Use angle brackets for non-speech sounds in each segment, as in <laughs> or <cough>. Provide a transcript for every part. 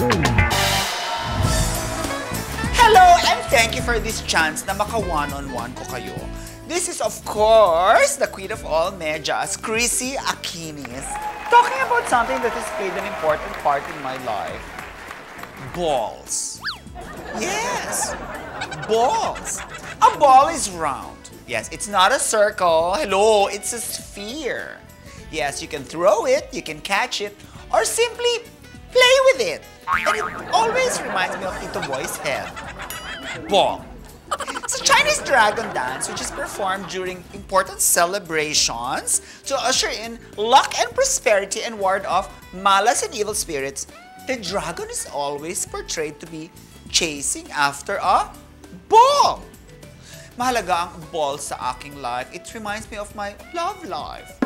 Hello and thank you for this chance na maka one-on-one ko kayo. This is of course the queen of all medyas, Chrissy Akinis, talking about something that has played an important part in my life. Balls. Yes, balls. A ball is round. Yes, it's not a circle. Hello, it's a sphere. Yes, you can throw it, you can catch it, or simply play with it. And it always reminds me of Tito Boy's head. Ball. It's a Chinese dragon dance which is performed during important celebrations to usher in luck and prosperity and ward off malas and evil spirits. The dragon is always portrayed to be chasing after a ball. Mahalaga ang ball sa aking life. It reminds me of my love life.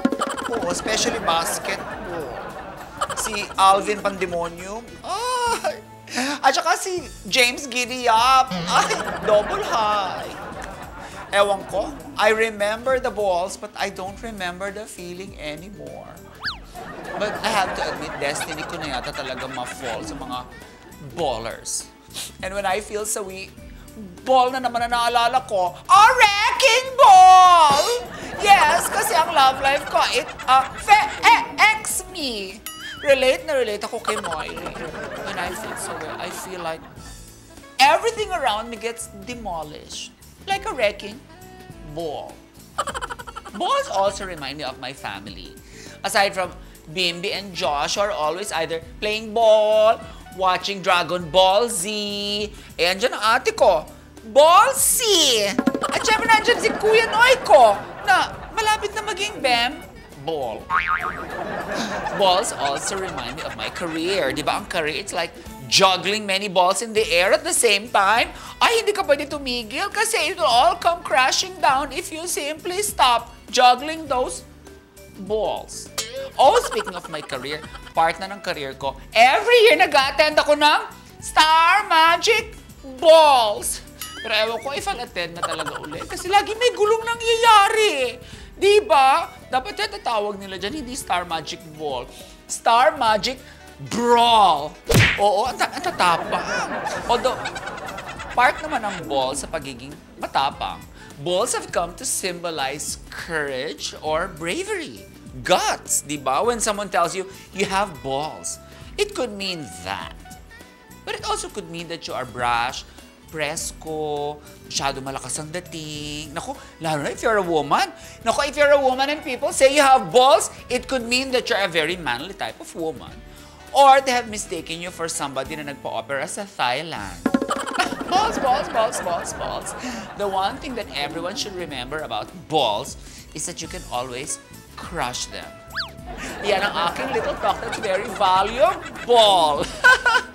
Oo, especially basketball. Si Alvin Pandemonium. Ay! At saka si James Giddyup. Ay, double high. Ewan ko, I remember the balls but I don't remember the feeling anymore. But I have to admit, destiny ko na yata talaga ma-fall sa mga ballers. And when I feel weak, ball na naman na naalala ko, a wrecking ball! Yes, kasi ang love life ko, it affects me. Relate na relate ako kay Moira. When I feel so well, I feel like everything around me gets demolished. Like a wrecking ball. <laughs> Balls also remind me of my family. Aside from Bimbi and Josh are always either playing ball, watching Dragon Ball Z. Eh, andyan ang ate ko, Ball C. At syempre nandyan si Kuya Noy ko na malapit na maging Bam Ball. Balls also remind me of my career. Di ba ang career, it's like juggling many balls in the air at the same time. Ay, hindi ka pwede tumigil kasi it will all come crashing down if you simply stop juggling those balls. Oh, speaking of my career, part na ng career ko, every year nag-attend ako ng Star Magic Balls. Pero ewan ko if I'll attend na talaga ulit. Kasi lagi may gulong nangyayari. Di ba? Dapat yan tatawag nila dyan, hindi Star Magic Ball. Star Magic Brawl. Oo, ang, ang tatapang. Although, part naman ng ball sa pagiging matapang. Balls have come to symbolize courage or bravery. Guts, di ba? When someone tells you, you have balls, it could mean that. But it also could mean that you are brash, presko, masyado malakas ang dating. Naku, lalo na if you're a woman. Naku, if you're a woman and people say you have balls, it could mean that you're a very manly type of woman. Or they have mistaken you for somebody na nagpa-opera sa Thailand. <laughs> balls, balls, balls, balls, balls. The one thing that everyone should remember about balls is that you can always crush them. Yan ang aking little talk that's very valuable. <laughs>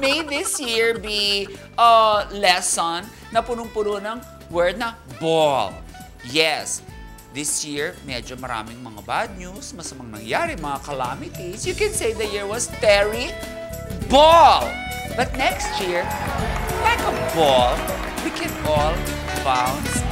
May this year be a lesson na punong-puno ng word na ball. Yes, this year, medyo maraming mga bad news, masamang nangyari, mga calamities. You can say the year was Terry Ball. But next year, like a ball, we can all bounce